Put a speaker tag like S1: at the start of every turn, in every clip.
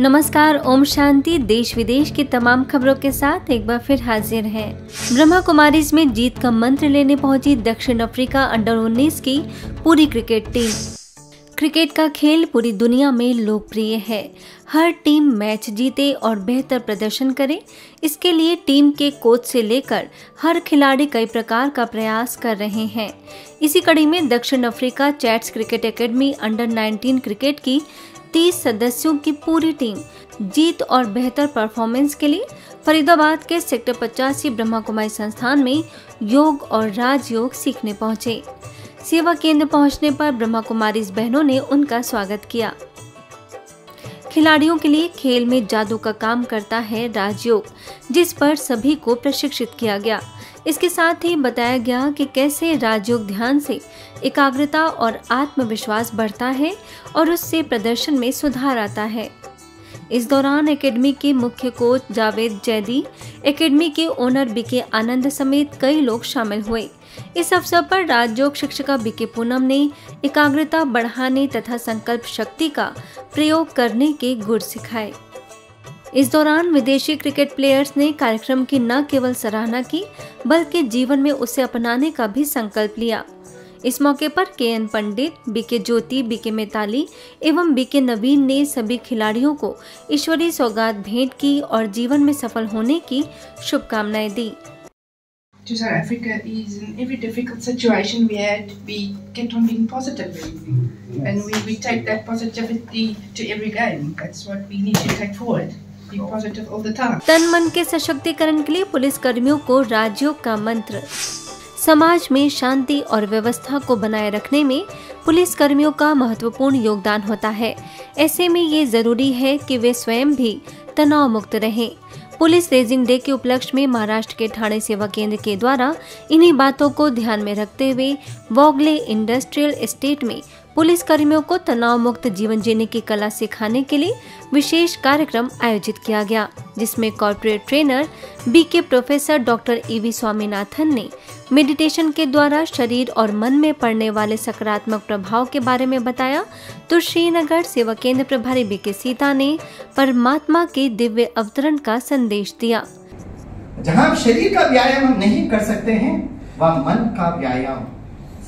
S1: नमस्कार, ओम शांति देश विदेश की तमाम खबरों के साथ एक बार फिर हाजिर हैं। ब्रह्मा कुमारीज में जीत का मंत्र लेने पहुँची दक्षिण अफ्रीका अंडर 19 की पूरी क्रिकेट टीम। क्रिकेट का खेल पूरी दुनिया में लोकप्रिय है। हर टीम मैच जीते और बेहतर प्रदर्शन करे। इसके लिए टीम के कोच से लेकर हर खिलाड़ी कई प्रकार का प्रयास कर रहे हैं। इसी कड़ी में दक्षिण अफ्रीका चैट्स क्रिकेट एकेडमी अंडर 19 क्रिकेट की 30 सदस्यों की पूरी टीम जीत और बेहतर परफॉर्मेंस के लिए फरीदाबाद के सेक्टर पचासी ब्रह्मा कुमारी संस्थान में योग और राजयोग सीखने पहुँचे। सेवा केंद्र पहुँचने पर ब्रह्मा कुमारी बहनों ने उनका स्वागत किया। खिलाड़ियों के लिए खेल में जादू का काम करता है राजयोग, जिस पर सभी को प्रशिक्षित किया गया। इसके साथ ही बताया गया कि कैसे राजयोग ध्यान से एकाग्रता और आत्मविश्वास बढ़ता है और उससे प्रदर्शन में सुधार आता है। इस दौरान एकेडमी के मुख्य कोच जावेद जैदी, एकेडमी के ओनर बीके आनंद समेत कई लोग शामिल हुए। इस अवसर पर राजयोग शिक्षिका बीके पूनम ने एकाग्रता बढ़ाने तथा संकल्प शक्ति का प्रयोग करने के गुर सिखाए। इस दौरान विदेशी क्रिकेट प्लेयर्स ने कार्यक्रम की न केवल सराहना की, बल्कि जीवन में उसे अपनाने का भी संकल्प लिया। इस मौके पर K N Pandit BK Jyoti BK Maitali एवं बीके नवीन ने सभी खिलाड़ियों को ईश्वरीय सौगात भेंट की और जीवन में सफल होने की शुभकामनाएँ दी
S2: to South Africa is in every difficult situation we had, we kept on being positive. Yes. And we, we take that positivity to every game. That's what we need to take forward.
S1: तन मन के सशक्तिकरण के लिए police कर्मियों को राज्यों का मंत्र समाज में शांति और व्यवस्था को बनाए रखने में पुलिस कर्मियों का महत्वपूर्ण योगदान होता है। ऐसे में ये ज़रूरी है कि वे स्वयं भी तनाव मुक्त रहें। पुलिस रेजिंग डे के उपलक्ष्य में महाराष्ट्र के ठाणे सेवा केंद्र के द्वारा इन्हीं बातों को ध्यान में रखते हुए वोगले इंडस्ट्रियल एस्टेट में पुलिस कर्मियों को तनाव मुक्त जीवन जीने की कला सिखाने के लिए विशेष कार्यक्रम आयोजित किया गया, जिसमें corporate trainer B K professor doctor E V Swaminathan ने मेडिटेशन के द्वारा शरीर और मन में पड़ने वाले सकारात्मक प्रभाव के बारे में बताया। तो श्रीनगर सेवा केंद्र प्रभारी बी के सीता ने परमात्मा के दिव्य अवतरण का संदेश दिया।
S3: जहाँ शरीर का व्यायाम नहीं कर सकते हैं, वह मन का व्यायाम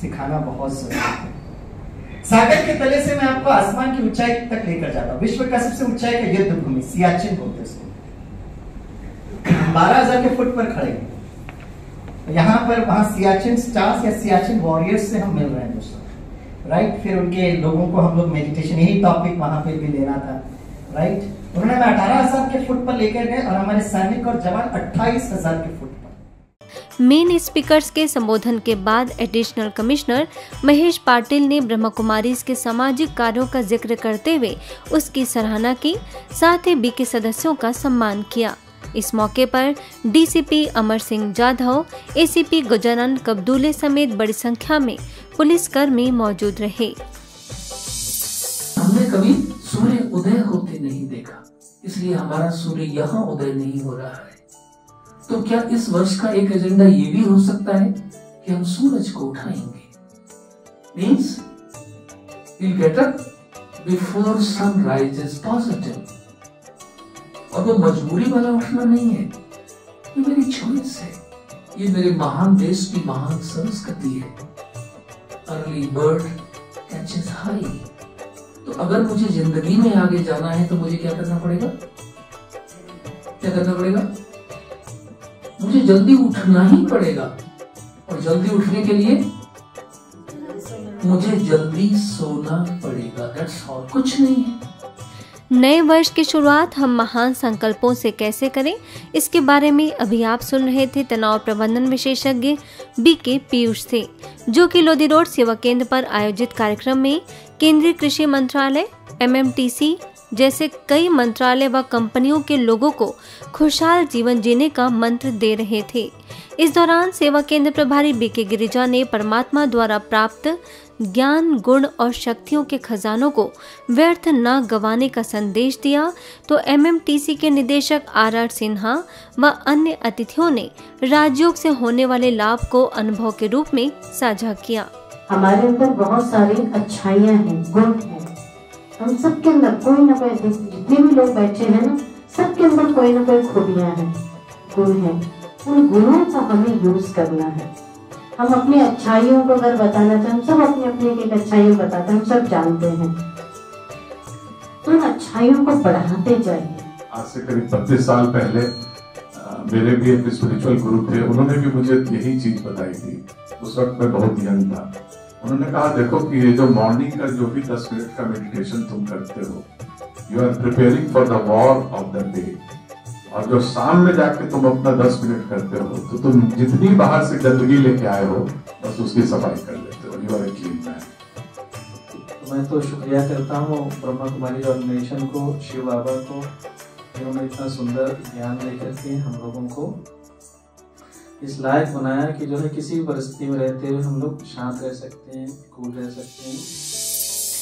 S3: सिखाना बहुत ज़रूरी है। सागर के तले से मैं आपको आसमान की ऊंचाई तक लेकर जाता हूँ। विश्व का सबसे ऊंचाई का युद्ध भूमि सियाचिन बोलते उसको। बारह हज़ार के फुट पर खड़े यहाँ पर वहाँ सियाचिन स्टार्स या सियाचिन वॉरियर्स से हम मिल रहे हैं दोस्तों। राइट फिर उनके लोगों को हम लोग मेडिटेशन यही टॉपिक वहाँ पे भी लेना था। राइट उन्होंने हमें अठारह हज़ार के फुट पर लेकर गए और हमारे सैनिक और जवान अट्ठाईस हज़ार के फुट पर।
S1: मेन स्पीकर्स के संबोधन के बाद एडिशनल कमिश्नर महेश पाटिल ने ब्रह्म कुमारी के सामाजिक कार्यों का ज़िक्र करते हुए उसकी सराहना की, साथ ही बी के सदस्यों का सम्मान किया। इस मौके पर डीसीपी अमर सिंह जाधव, एसीपी गुजरानंद कब्दूले समेत बड़ी संख्या में पुलिसकर्मी मौजूद रहे।
S4: हमने कभी सूर्य उदय होते नहीं देखा, इसलिए हमारा सूर्य यहाँ उदय नहीं हो रहा है। तो क्या इस वर्ष का एक एजेंडा ये भी हो सकता है कि हम सूरज को उठाएँगे? Means we'll get up before sunrise is positive. और वो मजबूरी वाला उठना नहीं है। ये मेरी चॉइस है। ये मेरे महान देश की महान संस्कृति है। अर्ली बर्ड कैचेस हाई तो अगर मुझे ज़िंदगी में आगे जाना है तो मुझे क्या करना पड़ेगा? क्या करना पड़ेगा? मुझे जल्दी उठना ही पड़ेगा। और जल्दी उठने के लिए मुझे जल्दी सोना पड़ेगा। दैट्स ऑल कुछ नहीं है।
S1: नए वर्ष की शुरुआत हम महान संकल्पों से कैसे करें? इसके बारे में अभी आप सुन रहे थे तनाव प्रबंधन विशेषज्ञ बी के पीयूष से जो कि लोधी रोड सेवा केंद्र पर आयोजित कार्यक्रम में केंद्रीय कृषि मंत्रालय एमएमटीसी जैसे कई मंत्रालय व कंपनियों के लोगों को खुशहाल जीवन जीने का मंत्र दे रहे थे। इस दौरान सेवा केंद्र प्रभारी बीके गिरिजा ने परमात्मा द्वारा प्राप्त ज्ञान, गुण और शक्तियों के खजानों को व्यर्थ न गंवाने का संदेश दिया तो एमएमटीसी के निदेशक आर आर सिन्हा व अन्य अतिथियों ने राजयोग से होने वाले लाभ को अनुभव के रूप में साझा किया।
S5: हमारे अंदर बहुत सारी अच्छाइयाँ हैं, गुण हैं। हम सबके अंदर कोई ना कोई जितने भी लोग बैठे हैं ना, सबके अंदर कोई ना कोई खूबियाँ हैं, गुण हैं। उन गुणों को हमें यूज़ करना है। हम अपनी अच्छाइयों को अगर बताना चाहें, हम सब अपनी अपनी एक अच्छाइयों बताते हैं, हम सब जानते हैं। तो उन अच्छाइयों को बढ़ाते जाइए।
S6: आज से करीब बत्तीस साल पहले मेरे भी एक स्पिरिचुअल गुरु थे, उन्होंने भी मुझे यही चीज़ बताई थी। उस वक्त मैं बहुत यंग था। उन्होंने कहा, देखो कि ये जो मॉर्निंग का जो भी दस मिनट का मेडिटेशन तुम करते हो you are preparing for the war of the day और जो शाम में जाके तुम अपना दस मिनट करते हो तो तुम जितनी बाहर से गंदगी लेके आए हो, बस उसकी सफ़ाई कर लेते हो। यू आर क्लीन मैन
S7: मैं तो शुक्रिया करता हूँ ब्रह्मा कुमारी ऑर्गेनाइजेशन को, शिव बाबा को जिन्होंने इतना सुंदर ज्ञान लेकर के हम लोगों को इस लायक बनाया कि जो है किसी भी परिस्थिति में रहते हुए हम लोग शांत रह सकते हैं कूल रह सकते हैं।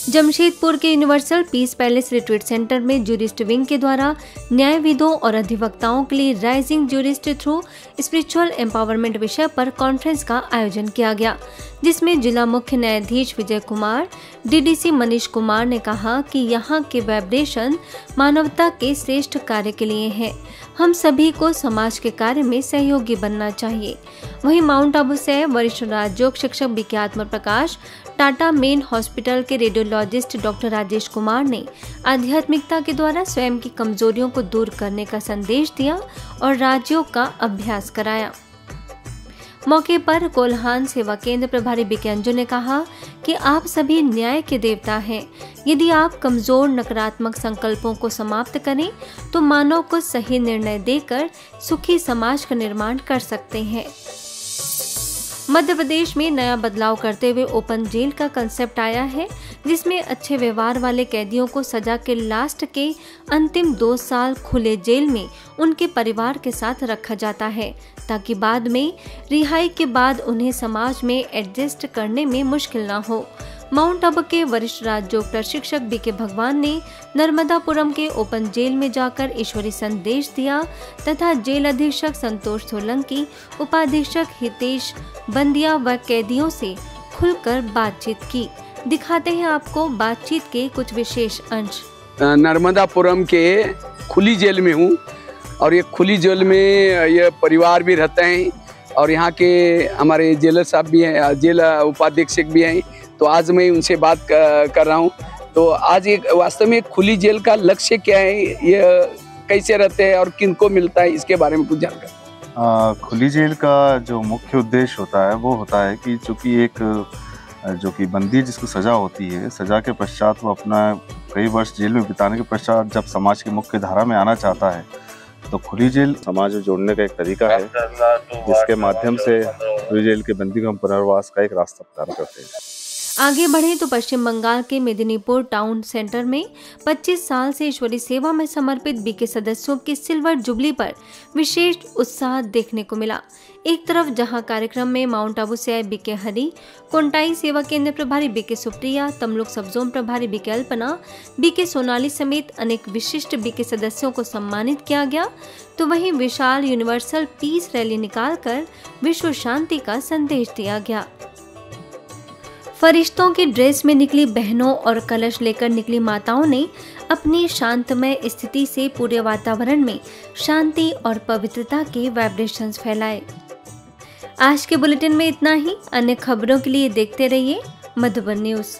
S1: जमशेदपुर के universal peace palace retreat centre में जूरिस्ट विंग के द्वारा न्यायविदों और अधिवक्ताओं के लिए rising jurist through spiritual empowerment विषय पर कॉन्फ्रेंस का आयोजन किया गया, जिसमें जिला मुख्य न्यायाधीश विजय कुमार डीडीसी मनीष कुमार ने कहा कि यहाँ के वाइब्रेशन मानवता के श्रेष्ठ कार्य के लिए है। हम सभी को समाज के कार्य में सहयोगी बनना चाहिए। वहीं माउंट आबू से वरिष्ठ राजयोग शिक्षक B Atma Prakash Tata main hospital के रेडियोलॉजिस्ट डॉक्टर राजेश कुमार ने आध्यात्मिकता के द्वारा स्वयं की कमजोरियों को दूर करने का संदेश दिया और राज्यों का अभ्यास कराया। मौके पर कोल्हान सेवा केंद्र प्रभारी बिकेंजो ने कहा कि आप सभी न्याय के देवता हैं। यदि आप कमज़ोर नकारात्मक संकल्पों को समाप्त करें तो मानव को सही निर्णय देकर सुखी समाज का निर्माण कर सकते हैं। मध्य प्रदेश में नया बदलाव करते हुए ओपन जेल का कंसेप्ट आया है, जिसमें अच्छे व्यवहार वाले कैदियों को सजा के लास्ट के अंतिम दो साल खुले जेल में उनके परिवार के साथ रखा जाता है, ताकि बाद में रिहाई के बाद उन्हें समाज में एडजस्ट करने में मुश्किल न हो। माउंट आबू के वरिष्ठ राज्य प्रशिक्षक बी के भगवान ने नर्मदापुरम के ओपन जेल में जाकर ईश्वरी संदेश दिया तथा जेल अधीक्षक संतोष सोलंकी, उपाधीक्षक हितेश बंदिया व कैदियों से खुलकर बातचीत की। दिखाते हैं आपको बातचीत के कुछ विशेष अंश।
S8: नर्मदापुरम के खुली जेल में हूँ और ये खुली जेल में ये परिवार भी रहते हैं और यहाँ के हमारे जेलर साहब भी हैं जेल उपाधीक्षक भी हैं। तो आज मैं उनसे बात कर रहा हूँ। तो आज एक वास्तव में खुली जेल का लक्ष्य क्या है? ये कैसे रहते हैं और किन को मिलता है? इसके बारे में कुछ जानकर।
S9: खुली जेल का जो मुख्य उद्देश्य होता है, वो होता है कि चूँकि एक, जो कि बंदी जिसको सज़ा होती है, सज़ा के पश्चात वो अपना कई वर्ष जेल में बिताने के पश्चात जब समाज की मुख्य धारा में आना चाहता है तो खुली जेल समाज में जोड़ने का एक तरीका है, जिसके माध्यम से खुली जेल के बंदी को हम पुनर्वास का एक रास्ता प्रदान करते हैं।
S1: आगे बढ़े तो पश्चिम बंगाल के मेदिनीपुर टाउन सेंटर में 25 साल से ईश्वरी सेवा में समर्पित बीके सदस्यों की सिल्वर जुबली पर विशेष उत्साह देखने को मिला। एक तरफ़ जहाँ कार्यक्रम में माउंट आबू से आए बीके हरी, कोंटाई सेवा केंद्र प्रभारी बीके सुप्रिया, तमलुक सबजोन प्रभारी बीके अल्पना, बीके सोनाली समेत अनेक विशिष्ट बीके सदस्यों को सम्मानित किया गया। तो वहीं विशाल यूनिवर्सल पीस रैली निकालकर विश्व शांति का संदेश दिया गया। फरिश्तों की ड्रेस में निकली बहनों और कलश लेकर निकली माताओं ने अपनी शांतमय स्थिति से पूरे वातावरण में शांति और पवित्रता के वाइब्रेशंस फैलाए। आज के बुलेटिन में इतना ही। अन्य खबरों के लिए देखते रहिए मधुबन न्यूज़